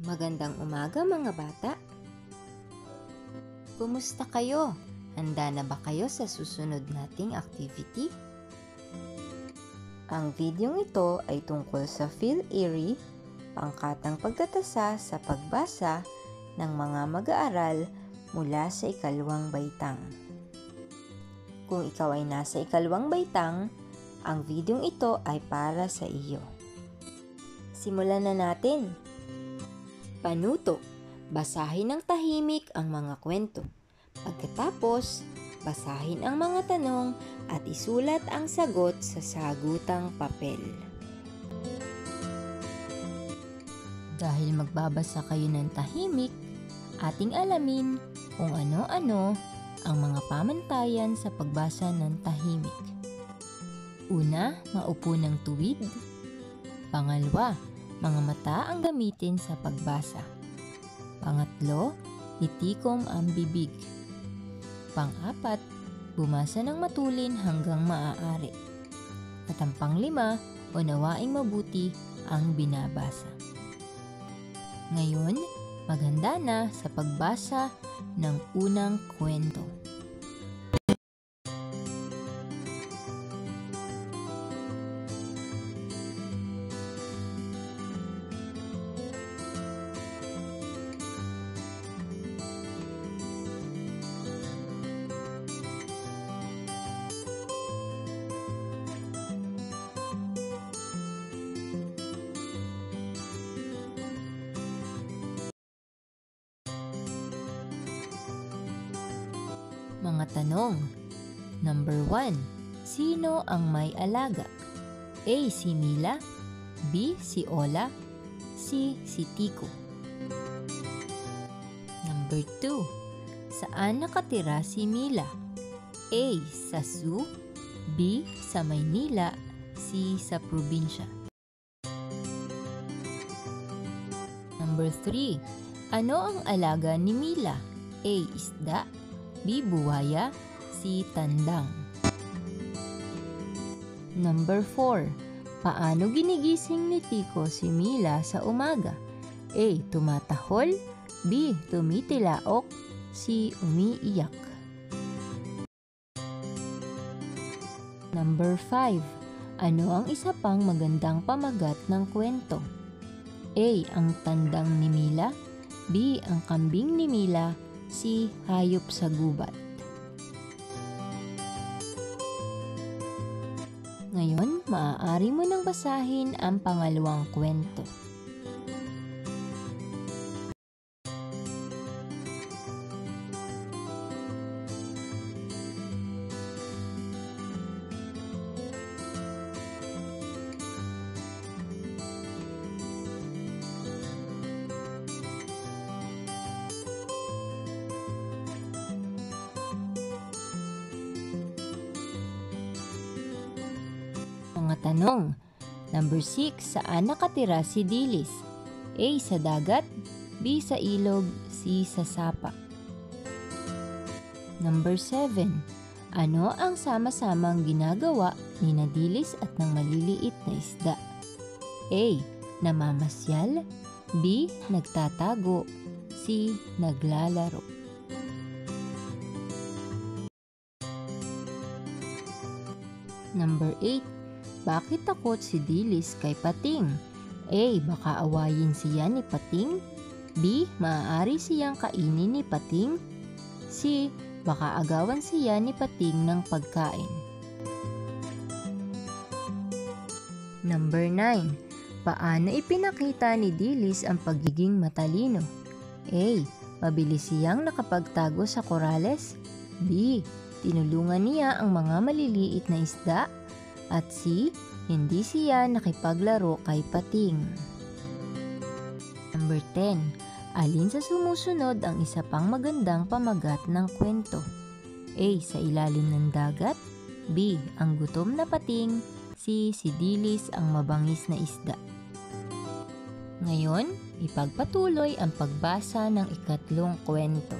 Magandang umaga mga bata. Kumusta kayo? Handa na ba kayo sa susunod nating activity? Ang video ito ay tungkol sa Phil Erie, pangkatang pagtatasa sa pagbasa ng mga mag-aaral mula sa ikalawang baitang. Kung ikaw ay nasa ikalawang baitang, ang video ito ay para sa iyo. Simulan na natin! Panuto, basahin ng tahimik ang mga kwento. Pagkatapos, basahin ang mga tanong at isulat ang sagot sa sagutang papel. Dahil magbabasa kayo ng tahimik, ating alamin kung ano-ano ang mga pamantayan sa pagbasa ng tahimik. Una, maupo ng tuwid. Pangalawa, mga mata ang gamitin sa pagbasa. Pangatlo, itikom ang bibig. Pang-apat, bumasa ng matulin hanggang maaari. At ang panglima, unawaing mabuti ang binabasa. Ngayon, maghanda na sa pagbasa ng unang kwento. Mga tanong. Number 1. Sino ang may alaga? A. Si Mila B. Si Ola C. Si Tico Number 2. Saan nakatira si Mila? A. Sa Su B. Sa Maynila C. Sa probinsya Number 3. Ano ang alaga ni Mila? A. Isda B. Buwaya C. Tandang Number 4. Paano ginigising ni Tico si Mila sa umaga? A. Tumatahol B. Tumitilaok C. Umiiyak Number 5. Ano ang isa pang magandang pamagat ng kwento? A. Ang tandang ni Mila B. Ang kambing ni Mila si hayop sa gubat. Ngayon, maaari mo nang basahin ang pangalawang kwento. Tanong. Number 6. Saan nakatira si Dilis? A. Sa dagat B. Sa ilog C. Sa sapa Number 7. Ano ang sama-samang ginagawa ni Nadilis at ng maliliit na isda? A. Namamasyal B. Nagtatago C. Naglalaro Number 8. Bakit takot si Dilis kay Pating? A. Baka awayin siya ni Pating? B. Maaari siyang kainin ni Pating? C. Baka agawan siya ni Pating ng pagkain. Number 9. Paano ipinakita ni Dilis ang pagiging matalino? A. Mabilis siyang nakapagtago sa korales? B. Tinulungan niya ang mga maliliit na isda? At C. Hindi siya nakipaglaro kay Pating. Number 10. Alin sa sumusunod ang isa pang magandang pamagat ng kwento? A. Sa ilalim ng dagat B. Ang gutom na pating C. Si Dilis ang mabangis na isda Ngayon, ipagpatuloy ang pagbasa ng ikatlong kwento.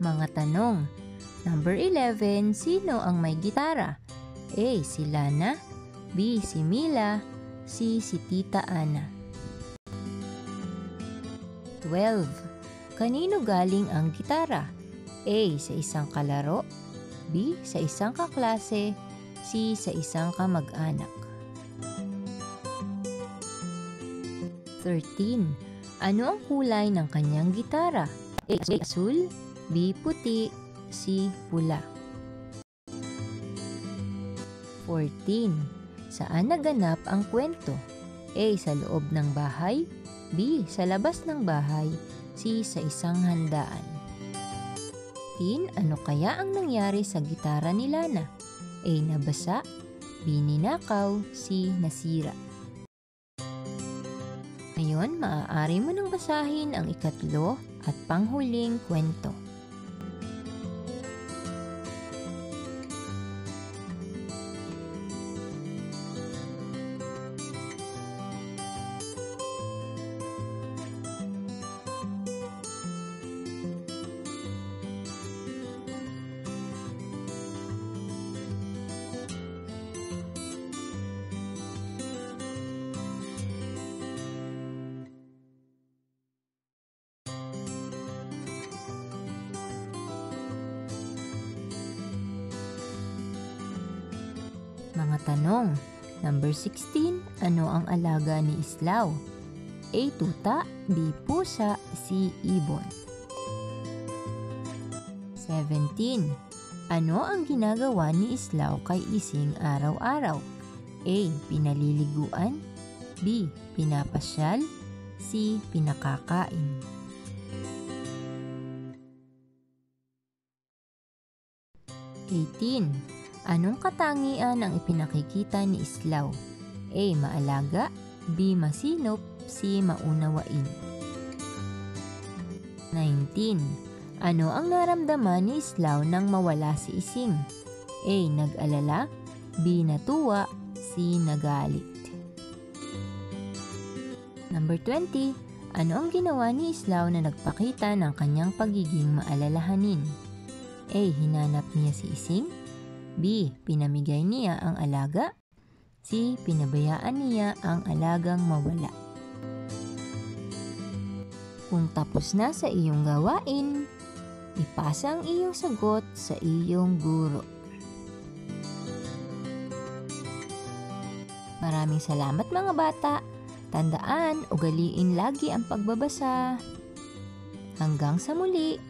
Mga tanong. Number 11, sino ang may gitara? A. Si Lana B. Si Mila C. Si Tita Ana 12. Kanino galing ang gitara? A. Sa isang kalaro B. Sa isang kaklase C. Sa isang kamag-anak 13. Ano ang kulay ng kanyang gitara? A. Asul B. Puti C. Pula 14. Saan naganap ang kwento? A. Sa loob ng bahay B. Sa labas ng bahay C. Sa isang handaan 15. Ano kaya ang nangyari sa gitara ni Lana? A. Nabasa B. Ninakaw C. Nasira Ngayon, maaari mo nang basahin ang ikatlo at panghuling kwento. Mga tanong. Number 16. Ano ang alaga ni Islaw? A. Tuta B. Pusa C. Ibon 17. Ano ang ginagawa ni Islaw kay Ising araw-araw? A. Pinaliliguan B. Pinapasyal C. Pinakakain Eighteen. Anong katangian ang ipinakikita ni Islaw? A. Maalaga B. Masinop C. Maunawain 19. Ano ang naramdaman ni Islaw nang mawala si Ising? A. Nag-alala B. Natuwa C. Nagalit Number 20. Ano ang ginawa ni Islaw na nagpakita ng kanyang pagiging maalalahanin? A. Hinanap niya si Ising B. Pinamigay niya ang alaga. C. Pinabayaan niya ang alagang mawala. Kung tapos na sa iyong gawain, ipasa ang iyong sagot sa iyong guro. Maraming salamat mga bata. Tandaan, ugaliin lagi ang pagbabasa. Hanggang sa muli!